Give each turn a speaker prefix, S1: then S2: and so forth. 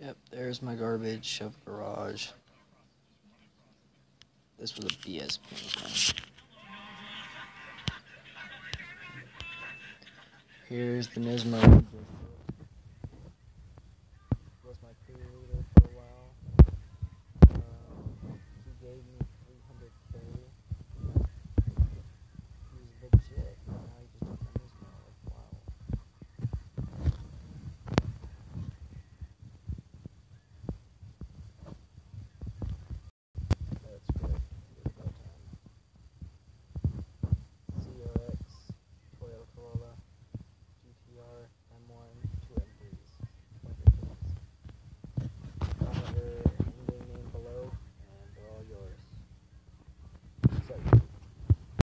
S1: Yep, there's my garbage of garage. This was a BS painting. Here's the Nismo